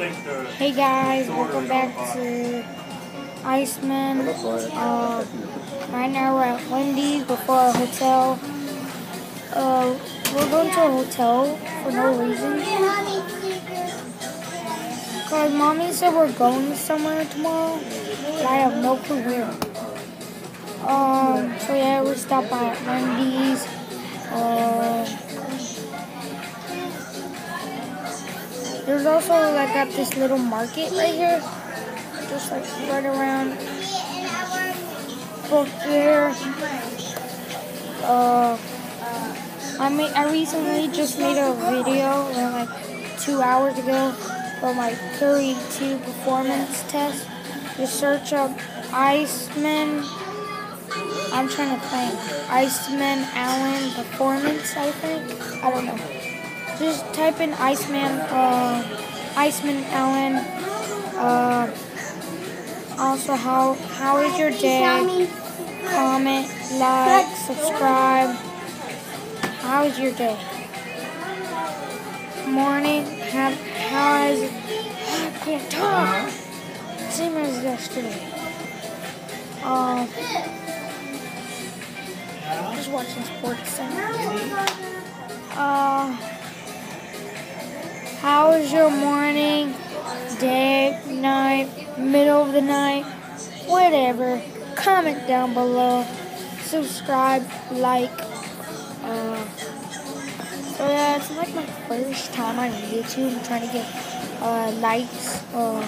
think the Hey guys, welcome back to Iceman. Uh, right now we're at Wendy's before our hotel. Uh, we're going to a hotel for no reason. Cause mommy said we're going somewhere tomorrow, but I have no clue where. Um, so yeah, we stopped by at Wendy's. Uh, there's also like got this little market right here, just like right around both there. Uh, I made I recently just made a video like two hours ago for my Curry 2 performance test. Just search up Iceman. I'm trying to think. Iceman Allen performance, I think. I don't know. Just type in Iceman, uh, Iceman Allen. Uh, also, how how is your day? Comment, like, subscribe. How is your day? Morning. How how is it? I can't talk. Same as yesterday. Um, just watching Sports Center. Uh, how is your morning, day, night, middle of the night, whatever? Comment down below. Subscribe, like. Uh, so yeah, it's like my first time on YouTube. Trying to get uh, likes. Uh,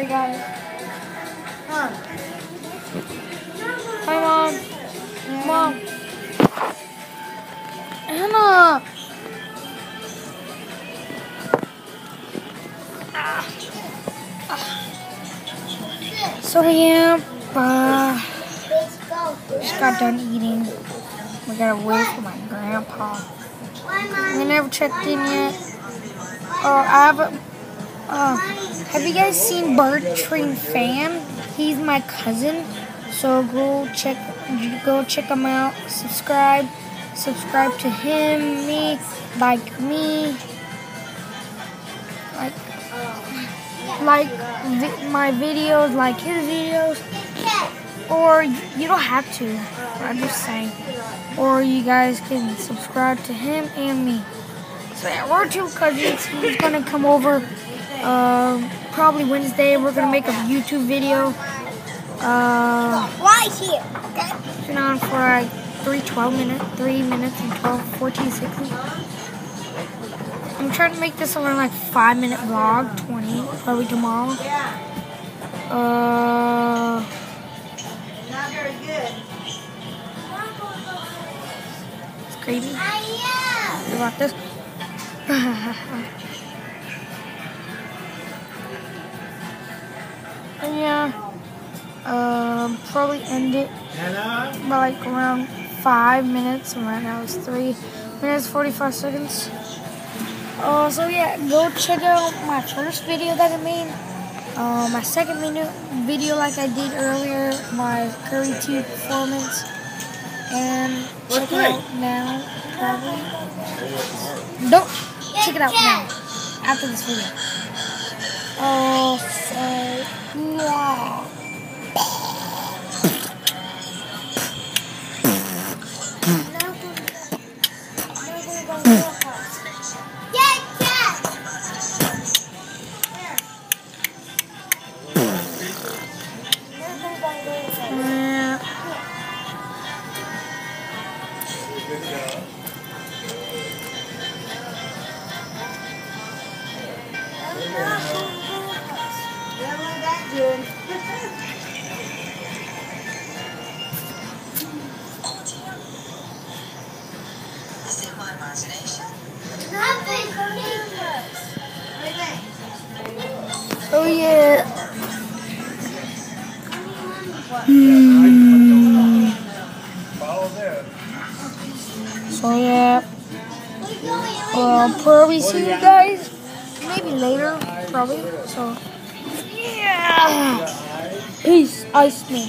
Sorry, guys. Huh. Hi, mom. Mom. Anna. So yeah, uh, Let's go. just got done eating. We gotta wait for my grandpa. We never checked in yet. Oh, I have a. Uh, have you guys seen Bertrand Fan? He's my cousin. So go check, go check him out. Subscribe, subscribe to him, me, like me, like, like vi- my videos, like his videos. Or you don't have to. I'm just saying. Or you guys can subscribe to him and me. So yeah, we're two cousins. He's gonna come over uh, probably Wednesday. We're gonna make a YouTube video. Uh, Right here. It's been on for like 3, 12 minutes, 3 minutes and 12, 14 seconds. I'm trying to make this around like 5 minute vlog, 20, probably tomorrow. Uh, Not very good. it's crazy. You want this? yeah, um, probably end it by like around five minutes. And right now it's three minutes forty-five seconds. Uh, so yeah, go check out my first video that I made. Uh, my second video, video like I did earlier, my Curry 2 performance. And check it out now, probably. Don't check it out now, after this video. Oh, so yeah. Oh yeah. Hmm. So yeah. Well, probably see you guys maybe later, probably. So yeah. Peace, Iceman.